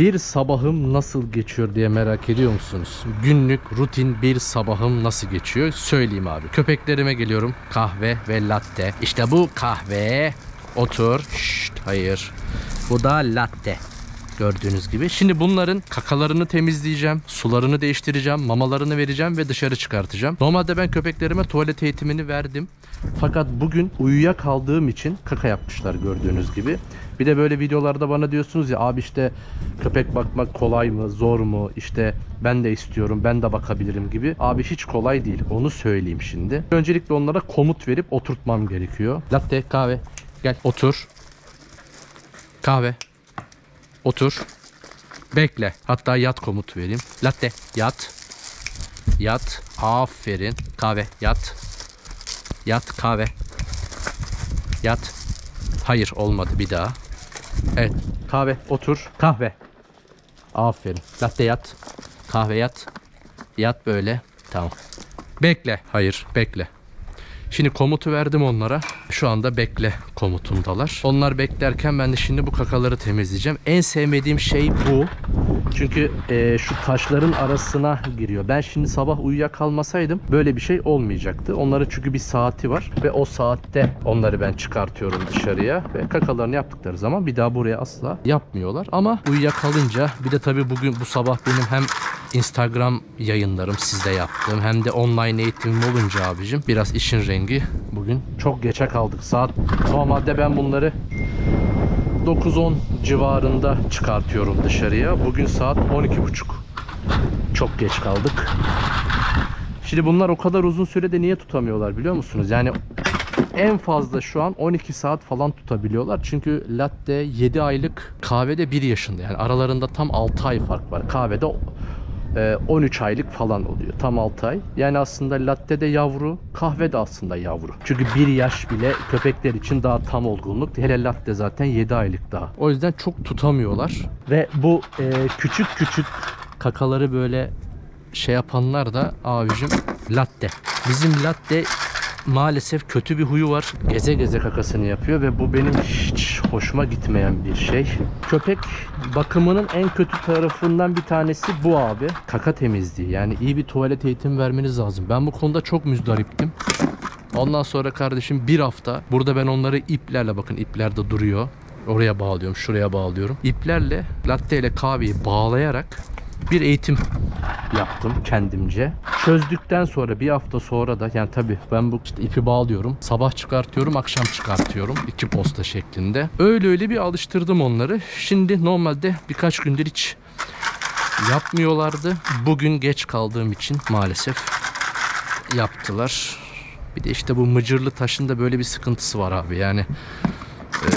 Bir sabahım nasıl geçiyor diye merak ediyor musunuz? Günlük rutin bir sabahım nasıl geçiyor? Söyleyeyim abi. Köpeklerime geliyorum. Kahve ve latte. İşte bu kahve. Otur. Şşt, hayır. Bu da latte. Gördüğünüz gibi. Şimdi bunların kakalarını temizleyeceğim, sularını değiştireceğim, mamalarını vereceğim ve dışarı çıkartacağım. Normalde ben köpeklerime tuvalet eğitimini verdim. Fakat bugün uyuyakaldığım için kaka yapmışlar gördüğünüz gibi. Bir de böyle videolarda bana diyorsunuz ya abi işte köpek bakmak kolay mı, zor mu? İşte ben de istiyorum, ben de bakabilirim gibi. Abi hiç kolay değil. Onu söyleyeyim şimdi. Öncelikle onlara komut verip oturtmam gerekiyor. Latte, kahve. Gel otur. Kahve. Otur. Bekle. Hatta yat komut vereyim. Latte. Yat. Yat. Aferin. Kahve. Yat. Yat. Kahve. Yat. Hayır olmadı bir daha. Evet. Kahve. Otur. Kahve. Aferin. Latte yat. Kahve yat. Yat böyle. Tamam. Bekle. Hayır. Bekle. Şimdi komutu verdim onlara. Şu anda bekle komutundalar. Onlar beklerken ben de şimdi bu kakaları temizleyeceğim. En sevmediğim şey bu. Çünkü e, şu taşların arasına giriyor. Ben şimdi sabah uyuyakalmasaydım böyle bir şey olmayacaktı. Onların çünkü bir saati var ve o saatte onları ben çıkartıyorum dışarıya ve kakalarını yaptıkları zaman bir daha buraya asla yapmıyorlar. Ama uyuyakalınca bir de tabii bugün bu sabah benim hem Instagram yayınlarım sizde yaptığım hem de online eğitimim olunca abicim biraz işin rengi bugün çok geçe kaldık. Saat normalde ben bunları 9-10 civarında çıkartıyorum dışarıya. Bugün saat 12.30. Çok geç kaldık. Şimdi bunlar o kadar uzun sürede niye tutamıyorlar biliyor musunuz? Yani en fazla şu an 12 saat falan tutabiliyorlar. Çünkü latte 7 aylık, kahvede 1 yaşında. Yani aralarında tam 6 ay fark var. Kahvede 13 aylık falan oluyor. Tam 6 ay. Yani aslında latte de yavru, kahve de aslında yavru. Çünkü 1 yaş bile köpekler için daha tam olgunluk. Hele latte zaten 7 aylık daha. O yüzden çok tutamıyorlar. Ve bu e, küçük küçük kakaları böyle şey yapanlar da abicim latte. Bizim latte maalesef kötü bir huyu var. Geze geze kakasını yapıyor ve bu benim hiç hoşuma gitmeyen bir şey. Köpek bakımının en kötü tarafından bir tanesi bu abi. Kaka temizliği. Yani iyi bir tuvalet eğitimi vermeniz lazım. Ben bu konuda çok müzdariptim. Ondan sonra kardeşim bir hafta burada ben onları iplerle bakın ipler de duruyor. Oraya bağlıyorum, şuraya bağlıyorum. İplerle latte ile kahveyi bağlayarak bir eğitim yaptım kendimce. Çözdükten sonra bir hafta sonra da yani tabii ben bu işte ipi bağlıyorum. Sabah çıkartıyorum, akşam çıkartıyorum. iki posta şeklinde. Öyle öyle bir alıştırdım onları. Şimdi normalde birkaç gündür hiç yapmıyorlardı. Bugün geç kaldığım için maalesef yaptılar. Bir de işte bu mıcırlı taşın da böyle bir sıkıntısı var abi. Yani e,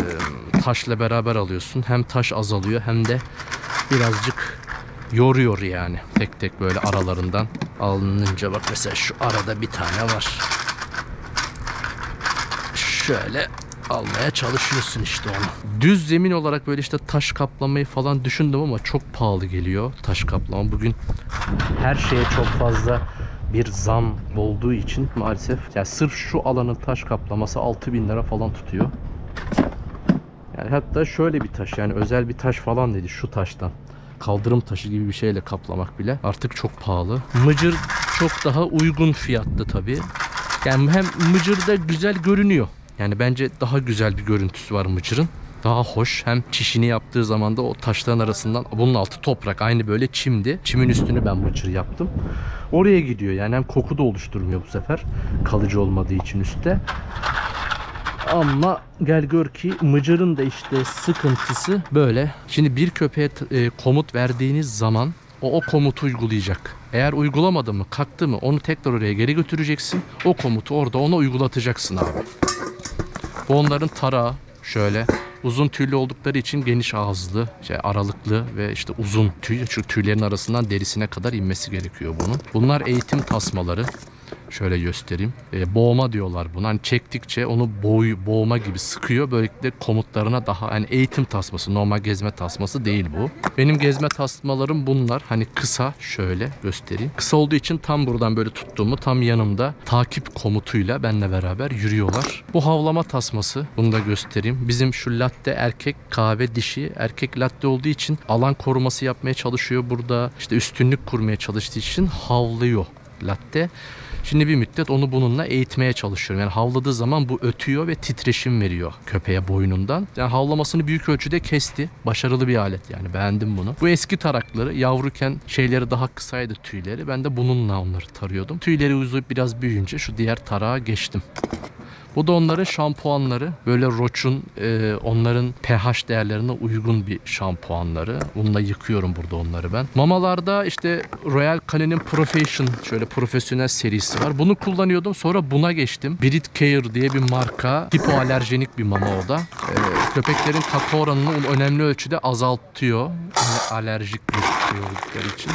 taşla beraber alıyorsun. Hem taş azalıyor hem de birazcık yoruyor yani. Tek tek böyle aralarından alınınca bak mesela şu arada bir tane var. Şöyle almaya çalışıyorsun işte onu. Düz zemin olarak böyle işte taş kaplamayı falan düşündüm ama çok pahalı geliyor taş kaplama. Bugün her şeye çok fazla bir zam olduğu için maalesef yani sırf şu alanın taş kaplaması 6000 lira falan tutuyor. Yani hatta şöyle bir taş yani özel bir taş falan dedi şu taştan. Kaldırım taşı gibi bir şeyle kaplamak bile artık çok pahalı. Mıcır çok daha uygun fiyatlı tabii. Yani hem mıcırda güzel görünüyor. Yani bence daha güzel bir görüntüsü var mıcırın. Daha hoş. Hem çişini yaptığı zaman da o taşların arasından bunun altı toprak. Aynı böyle çimdi. Çimin üstünü ben mıcır yaptım. Oraya gidiyor. Yani hem koku da oluşturmuyor bu sefer. Kalıcı olmadığı için üstte. Ama gel gör ki mıcırın da işte sıkıntısı böyle. Şimdi bir köpeğe e, komut verdiğiniz zaman o o komutu uygulayacak. Eğer uygulamadı mı, kalktı mı onu tekrar oraya geri götüreceksin. O komutu orada ona uygulatacaksın abi. Bu onların tarağı şöyle uzun tüylü oldukları için geniş ağızlı, şey aralıklı ve işte uzun tüy. Şu tüylerin arasından derisine kadar inmesi gerekiyor bunun. Bunlar eğitim tasmaları. Şöyle göstereyim. E, boğma diyorlar buna. Hani çektikçe onu boğ, boğma gibi sıkıyor. Böylelikle komutlarına daha hani eğitim tasması, normal gezme tasması değil bu. Benim gezme tasmalarım bunlar. Hani kısa şöyle göstereyim. Kısa olduğu için tam buradan böyle tuttuğumu tam yanımda takip komutuyla benle beraber yürüyorlar. Bu havlama tasması. Bunu da göstereyim. Bizim şu latte erkek kahve dişi erkek latte olduğu için alan koruması yapmaya çalışıyor burada. İşte üstünlük kurmaya çalıştığı için havlıyor latte. Şimdi bir müddet onu bununla eğitmeye çalışıyorum. Yani havladığı zaman bu ötüyor ve titreşim veriyor köpeğe boynundan. Yani havlamasını büyük ölçüde kesti. Başarılı bir alet yani beğendim bunu. Bu eski tarakları yavruken şeyleri daha kısaydı tüyleri. Ben de bununla onları tarıyordum. Tüyleri uzayıp biraz büyüyünce şu diğer tarağa geçtim. Bu da onların şampuanları. Böyle Roach'un e, onların pH değerlerine uygun bir şampuanları. Bununla yıkıyorum burada onları ben. Mamalarda işte Royal Canin'in Profession şöyle profesyonel serisi var. Bunu kullanıyordum. Sonra buna geçtim. Brit Care diye bir marka. Hipoalerjenik bir mama o da. E, köpeklerin kakao oranını önemli ölçüde azaltıyor. Yani alerjik gözüküyor oldukları için.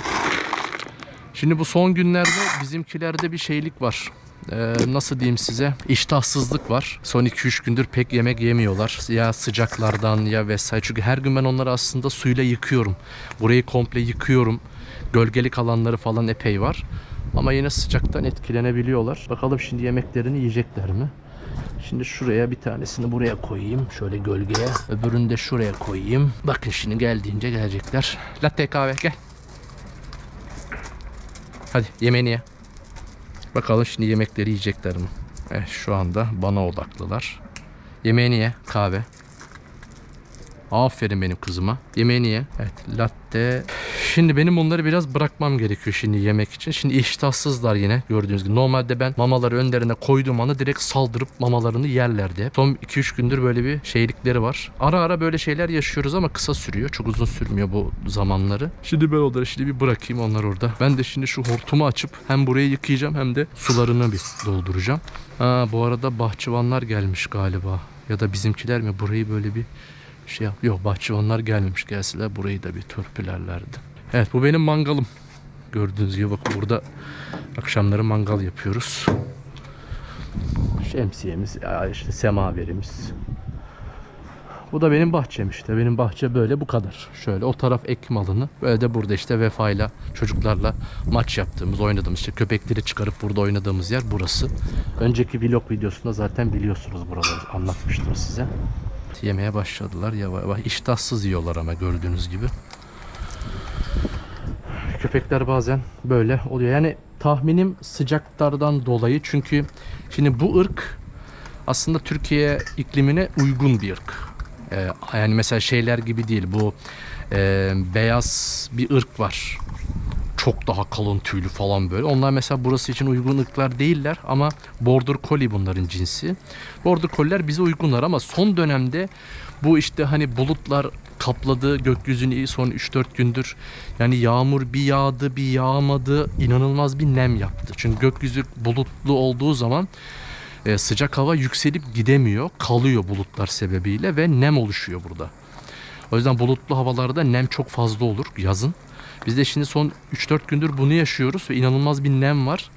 Şimdi bu son günlerde bizimkilerde bir şeylik var. Ee, nasıl diyeyim size iştahsızlık var. Son 2-3 gündür pek yemek yemiyorlar. Ya sıcaklardan ya vesaire. Çünkü her gün ben onları aslında suyla yıkıyorum. Burayı komple yıkıyorum. Gölgelik alanları falan epey var. Ama yine sıcaktan etkilenebiliyorlar. Bakalım şimdi yemeklerini yiyecekler mi? Şimdi şuraya bir tanesini buraya koyayım. Şöyle gölgeye. Öbürünü de şuraya koyayım. Bakın şimdi geldiğince gelecekler. Latte kahve gel. Hadi yemeğini ye. Bakalım şimdi yemekleri yiyecekler mi? Eh, şu anda bana odaklılar. Yemeğini ye kahve. Aferin benim kızıma. Yemeğini ye. Evet latte. Şimdi benim onları biraz bırakmam gerekiyor şimdi yemek için. Şimdi iştahsızlar yine gördüğünüz gibi. Normalde ben mamaları önlerine koyduğum anda direkt saldırıp mamalarını yerlerdi. Son 2-3 gündür böyle bir şeylikleri var. Ara ara böyle şeyler yaşıyoruz ama kısa sürüyor. Çok uzun sürmüyor bu zamanları. Şimdi ben onları şimdi bir bırakayım onlar orada. Ben de şimdi şu hortumu açıp hem burayı yıkayacağım hem de sularını bir dolduracağım. Ha, bu arada bahçıvanlar gelmiş galiba. Ya da bizimkiler mi? Burayı böyle bir şey yap. Yok bahçıvanlar gelmemiş. Gelseler burayı da bir törpülerlerdi. Evet bu benim mangalım. Gördüğünüz gibi bakın burada akşamları mangal yapıyoruz. Şemsiyemiz, işte semaverimiz. Bu da benim bahçem işte. Benim bahçe böyle bu kadar. Şöyle o taraf ekim alanı. Böyle de burada işte vefayla çocuklarla maç yaptığımız, oynadığımız işte köpekleri çıkarıp burada oynadığımız yer burası. Önceki vlog videosunda zaten biliyorsunuz buraları anlatmıştım size. Yemeye başladılar yavaş yavaş. İştahsız yiyorlar ama gördüğünüz gibi. Köpekler bazen böyle oluyor. Yani tahminim sıcaklardan dolayı çünkü şimdi bu ırk aslında Türkiye iklimine uygun bir ırk. Ee, yani mesela şeyler gibi değil bu e, beyaz bir ırk var. Çok daha kalın tüylü falan böyle. Onlar mesela burası için uygun ırklar değiller ama Border Collie bunların cinsi. Border Collie'ler bize uygunlar ama son dönemde bu işte hani bulutlar kapladı gökyüzünü son 3-4 gündür. Yani yağmur bir yağdı bir yağmadı inanılmaz bir nem yaptı. Çünkü gökyüzü bulutlu olduğu zaman e, sıcak hava yükselip gidemiyor. Kalıyor bulutlar sebebiyle ve nem oluşuyor burada. O yüzden bulutlu havalarda nem çok fazla olur yazın. Biz de şimdi son 3-4 gündür bunu yaşıyoruz ve inanılmaz bir nem var.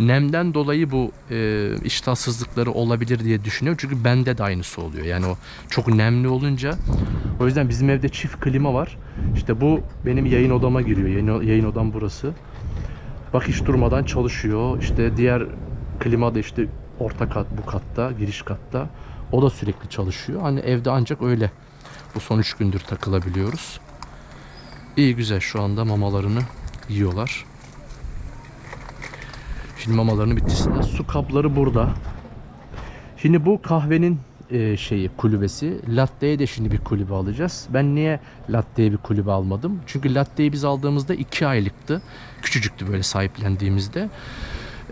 Nemden dolayı bu e, iştahsızlıkları olabilir diye düşünüyorum. Çünkü bende de aynısı oluyor. Yani o çok nemli olunca. O yüzden bizim evde çift klima var. İşte bu benim yayın odama giriyor. Yayın, yayın odam burası. Bak hiç durmadan çalışıyor. İşte diğer klima da işte orta kat bu katta, giriş katta. O da sürekli çalışıyor. Hani evde ancak öyle bu son 3 gündür takılabiliyoruz. İyi güzel şu anda mamalarını yiyorlar. Şimdi mamalarını bittisinden su kapları burada. Şimdi bu kahvenin e, şeyi kulübesi. Latte'ye de şimdi bir kulübe alacağız. Ben niye latte'ye bir kulübe almadım? Çünkü latte'yi biz aldığımızda 2 aylıktı. Küçücüktü böyle sahiplendiğimizde.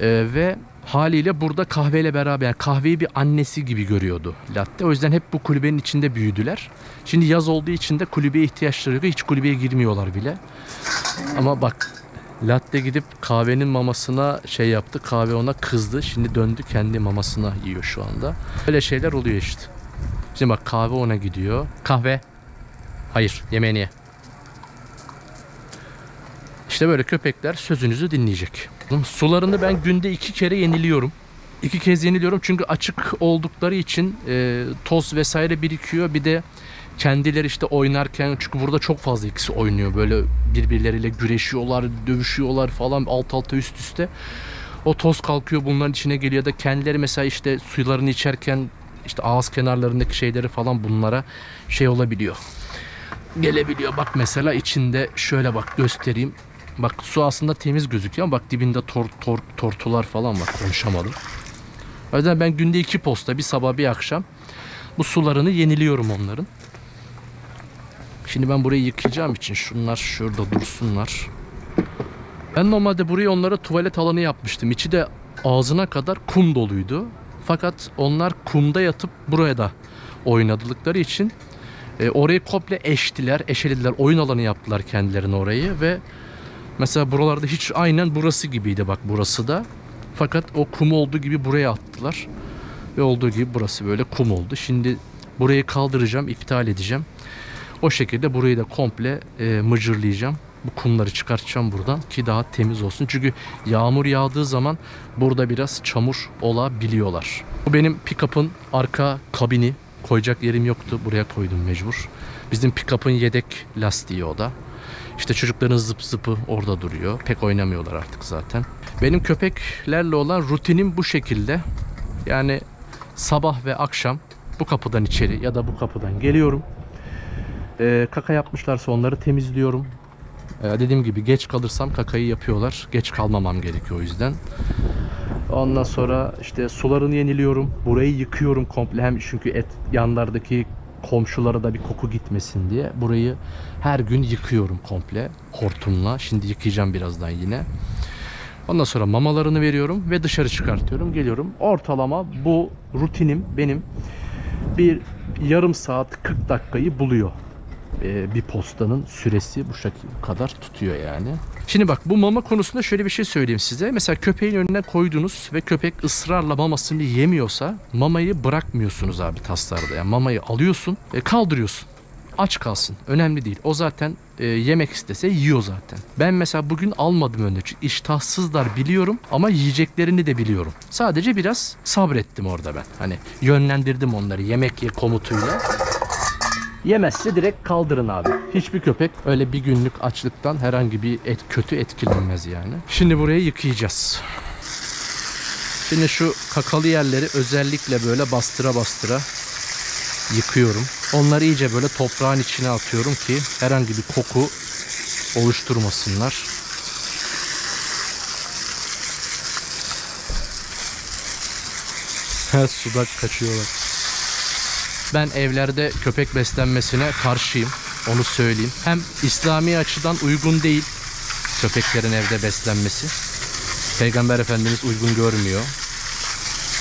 E, ve haliyle burada kahveyle beraber yani kahveyi bir annesi gibi görüyordu latte. O yüzden hep bu kulübenin içinde büyüdüler. Şimdi yaz olduğu için de kulübeye ihtiyaçları yok. Hiç kulübeye girmiyorlar bile. Ama bak Latte gidip kahvenin mamasına şey yaptı. Kahve ona kızdı. Şimdi döndü kendi mamasına yiyor şu anda. Böyle şeyler oluyor işte. Şimdi bak kahve ona gidiyor. Kahve. Hayır yemeğini ye. İşte böyle köpekler sözünüzü dinleyecek. Sularını ben günde iki kere yeniliyorum. İki kez yeniliyorum çünkü açık oldukları için e, toz vesaire birikiyor. Bir de kendileri işte oynarken çünkü burada çok fazla ikisi oynuyor. Böyle birbirleriyle güreşiyorlar, dövüşüyorlar falan alt alta üst üste. O toz kalkıyor bunların içine geliyor da kendileri mesela işte sularını içerken işte ağız kenarlarındaki şeyleri falan bunlara şey olabiliyor. Gelebiliyor. Bak mesela içinde şöyle bak göstereyim. Bak su aslında temiz gözüküyor ama bak dibinde tor, tor, tortular falan var. Konuşamadım. O yüzden ben günde iki posta bir sabah bir akşam bu sularını yeniliyorum onların. Şimdi ben burayı yıkayacağım için şunlar şurada dursunlar. Ben normalde burayı onlara tuvalet alanı yapmıştım. İçi de ağzına kadar kum doluydu. Fakat onlar kumda yatıp buraya da oynadıkları için e, orayı komple eştiler, eşelediler. Oyun alanı yaptılar kendilerine orayı ve mesela buralarda hiç aynen burası gibiydi bak burası da. Fakat o kum olduğu gibi buraya attılar. Ve olduğu gibi burası böyle kum oldu. Şimdi burayı kaldıracağım, iptal edeceğim. O şekilde burayı da komple e, mıcırlayacağım. Bu kumları çıkartacağım buradan ki daha temiz olsun. Çünkü yağmur yağdığı zaman burada biraz çamur olabiliyorlar. Bu benim pick-up'ın arka kabini. Koyacak yerim yoktu. Buraya koydum mecbur. Bizim pick-up'ın yedek lastiği o da. İşte çocukların zıp zıpı orada duruyor. Pek oynamıyorlar artık zaten. Benim köpeklerle olan rutinim bu şekilde. Yani sabah ve akşam bu kapıdan içeri ya da bu kapıdan geliyorum. Ee, kaka yapmışlarsa onları temizliyorum. Ee, dediğim gibi geç kalırsam kakayı yapıyorlar. Geç kalmamam gerekiyor o yüzden. Ondan sonra işte sularını yeniliyorum. Burayı yıkıyorum komple. Hem çünkü et yanlardaki komşulara da bir koku gitmesin diye. Burayı her gün yıkıyorum komple hortumla. Şimdi yıkayacağım birazdan yine. Ondan sonra mamalarını veriyorum ve dışarı çıkartıyorum. Geliyorum. Ortalama bu rutinim benim bir yarım saat 40 dakikayı buluyor. Ee, bir postanın süresi bu şekilde kadar tutuyor yani. Şimdi bak bu mama konusunda şöyle bir şey söyleyeyim size. Mesela köpeğin önüne koydunuz ve köpek ısrarla mamasını yemiyorsa mamayı bırakmıyorsunuz abi taslarda. Yani mamayı alıyorsun ve kaldırıyorsun. Aç kalsın. Önemli değil. O zaten e, yemek istese yiyor zaten. Ben mesela bugün almadım önüne. Çünkü iştahsızlar biliyorum ama yiyeceklerini de biliyorum. Sadece biraz sabrettim orada ben. Hani yönlendirdim onları yemek ye komutuyla. Yemezse direkt kaldırın abi. Hiçbir köpek öyle bir günlük açlıktan herhangi bir et, kötü etkilenmez yani. Şimdi burayı yıkayacağız. Şimdi şu kakalı yerleri özellikle böyle bastıra bastıra yıkıyorum. Onları iyice böyle toprağın içine atıyorum ki herhangi bir koku oluşturmasınlar. Her suda kaçıyorlar. Ben evlerde köpek beslenmesine karşıyım. Onu söyleyeyim. Hem İslami açıdan uygun değil köpeklerin evde beslenmesi. Peygamber Efendimiz uygun görmüyor.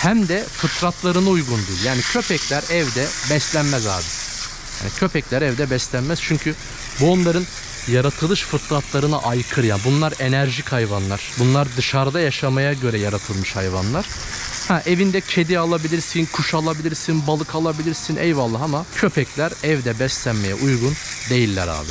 Hem de fıtratlarına uygun değil. Yani köpekler evde beslenmez abi. Yani köpekler evde beslenmez çünkü bu onların yaratılış fıtratlarına aykırı. Yani bunlar enerjik hayvanlar. Bunlar dışarıda yaşamaya göre yaratılmış hayvanlar. Ha evinde kedi alabilirsin, kuş alabilirsin, balık alabilirsin eyvallah ama köpekler evde beslenmeye uygun değiller abi.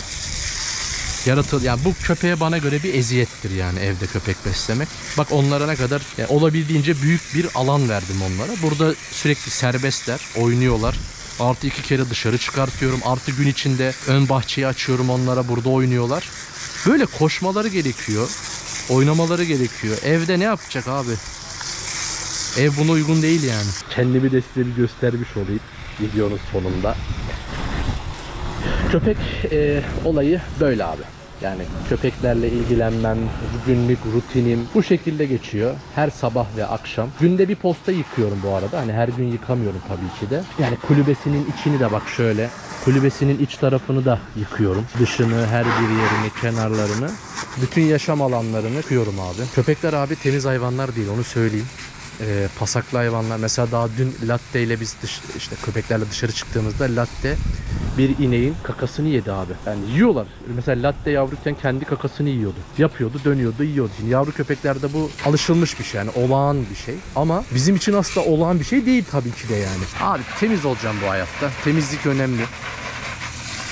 Yaratıl yani bu köpeğe bana göre bir eziyettir yani evde köpek beslemek. Bak onlara ne kadar yani olabildiğince büyük bir alan verdim onlara. Burada sürekli serbestler, oynuyorlar. Artı iki kere dışarı çıkartıyorum. Artı gün içinde ön bahçeyi açıyorum onlara. Burada oynuyorlar. Böyle koşmaları gerekiyor. Oynamaları gerekiyor. Evde ne yapacak abi? Ev buna uygun değil yani. Kendimi de size bir göstermiş olayım videonun sonunda. Köpek e, olayı böyle abi. Yani köpeklerle ilgilenmem, günlük rutinim bu şekilde geçiyor. Her sabah ve akşam. Günde bir posta yıkıyorum bu arada. Hani her gün yıkamıyorum tabii ki de. Yani kulübesinin içini de bak şöyle. Kulübesinin iç tarafını da yıkıyorum. Dışını, her bir yerini, kenarlarını. Bütün yaşam alanlarını yıkıyorum abi. Köpekler abi temiz hayvanlar değil onu söyleyeyim e, pasaklı hayvanlar. Mesela daha dün latte ile biz dış, işte köpeklerle dışarı çıktığımızda latte bir ineğin kakasını yedi abi. Yani yiyorlar. Mesela latte yavruyken kendi kakasını yiyordu. Yapıyordu, dönüyordu, yiyordu. Şimdi yavru köpeklerde bu alışılmış bir şey yani olağan bir şey. Ama bizim için asla olağan bir şey değil tabii ki de yani. Abi temiz olacağım bu hayatta. Temizlik önemli.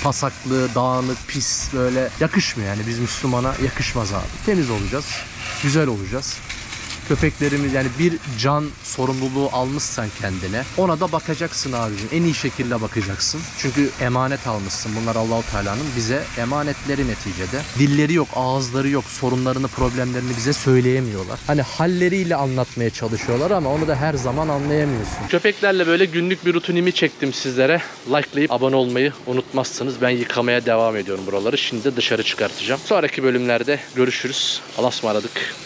pasaklı, dağınık, pis böyle yakışmıyor yani biz Müslümana yakışmaz abi. Temiz olacağız, güzel olacağız. Köpeklerimiz yani bir can sorumluluğu almışsan kendine ona da bakacaksın abicim. En iyi şekilde bakacaksın. Çünkü emanet almışsın. Bunlar Allahu Teala'nın bize emanetleri neticede. Dilleri yok, ağızları yok. Sorunlarını, problemlerini bize söyleyemiyorlar. Hani halleriyle anlatmaya çalışıyorlar ama onu da her zaman anlayamıyorsun. Köpeklerle böyle günlük bir rutinimi çektim sizlere. Likelayıp abone olmayı unutmazsınız. Ben yıkamaya devam ediyorum buraları. Şimdi de dışarı çıkartacağım. Sonraki bölümlerde görüşürüz. Allah'a ısmarladık.